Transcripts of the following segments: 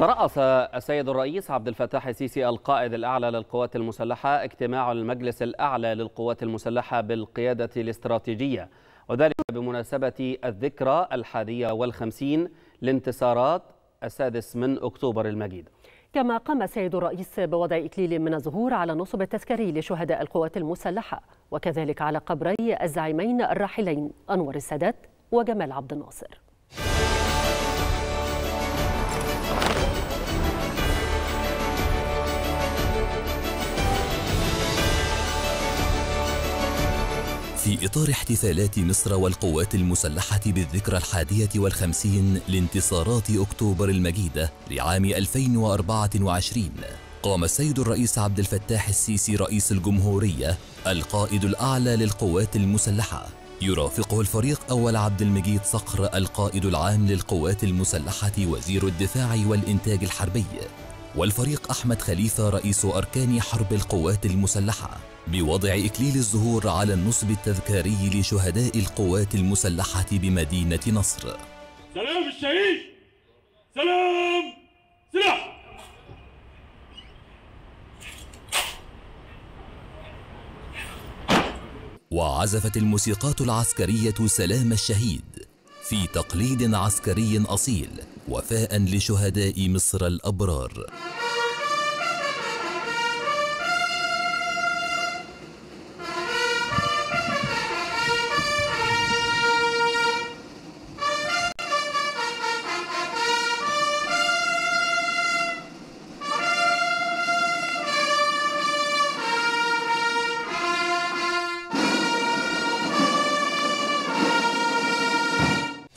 ترأس السيد الرئيس عبد الفتاح السيسي القائد الأعلى للقوات المسلحة اجتماع المجلس الأعلى للقوات المسلحة بالقيادة الاستراتيجية. وذلك بمناسبة الذكرى الحادية والخمسين لانتصارات السادس من أكتوبر المجيد. كما قام السيد الرئيس بوضع إكليل من الزهور على النصب التذكاري لشهداء القوات المسلحة وكذلك على قبري الزعيمين الراحلين أنور السادات وجمال عبد الناصر. في إطار احتفالات مصر والقوات المسلحة بالذكرى الحادية والخمسين لانتصارات أكتوبر المجيدة لعام 2024 قام السيد الرئيس عبد الفتاح السيسي رئيس الجمهورية القائد الأعلى للقوات المسلحة. يرافقه الفريق أول عبد المجيد صقر القائد العام للقوات المسلحة وزير الدفاع والإنتاج الحربي. والفريق أحمد خليفة رئيس أركان حرب القوات المسلحة. بوضع إكليل الزهور على النصب التذكاري لشهداء القوات المسلحة بمدينة نصر. سلام الشهيد! سلام! سلاح! وعزفت الموسيقات العسكرية سلام الشهيد في تقليد عسكري أصيل وفاء لشهداء مصر الأبرار.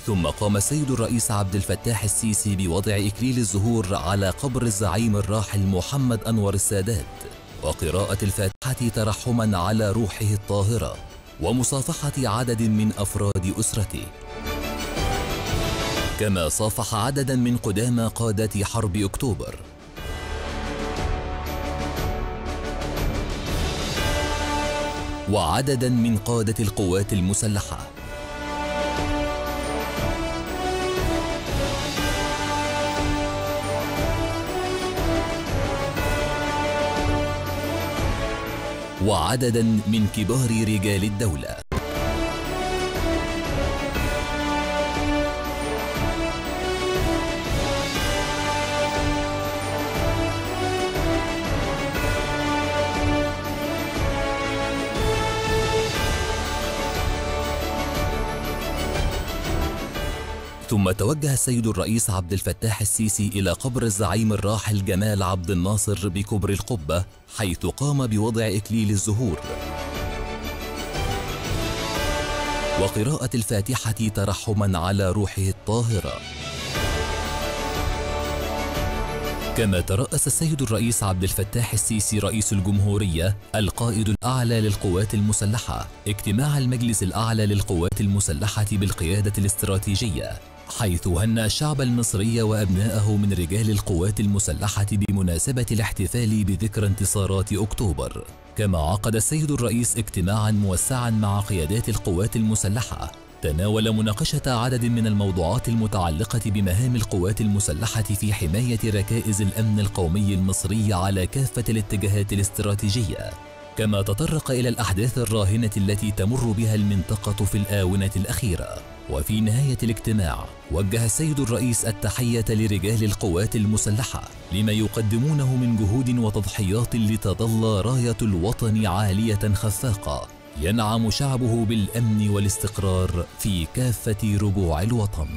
ثم قام السيد الرئيس عبد الفتاح السيسي بوضع إكليل الزهور على قبر الزعيم الراحل محمد أنور السادات وقراءة الفاتحة ترحما على روحه الطاهرة ومصافحة عدد من أفراد أسرته. كما صافح عددا من قدامى قادة حرب أكتوبر. وعددا من قادة القوات المسلحة. وعددا من كبار رجال الدولة. ثم توجه السيد الرئيس عبد الفتاح السيسي إلى قبر الزعيم الراحل جمال عبد الناصر بكبر القبة حيث قام بوضع إكليل الزهور. وقراءة الفاتحة ترحما على روحه الطاهرة. كما ترأس السيد الرئيس عبد الفتاح السيسي رئيس الجمهورية القائد الأعلى للقوات المسلحة اجتماع المجلس الأعلى للقوات المسلحة بالقيادة الاستراتيجية. حيث هنأ الشعب المصري وأبناءه من رجال القوات المسلحة بمناسبة الاحتفال بذكرى انتصارات أكتوبر. كما عقد السيد الرئيس اجتماعا موسعا مع قيادات القوات المسلحة. تناول مناقشة عدد من الموضوعات المتعلقة بمهام القوات المسلحة في حماية ركائز الأمن القومي المصري على كافة الاتجاهات الاستراتيجية. كما تطرق إلى الأحداث الراهنة التي تمر بها المنطقة في الآونة الأخيرة. وفي نهاية الاجتماع وجه السيد الرئيس التحية لرجال القوات المسلحة لما يقدمونه من جهود وتضحيات لتظل راية الوطن عالية خفاقة ينعم شعبه بالأمن والاستقرار في كافة ربوع الوطن.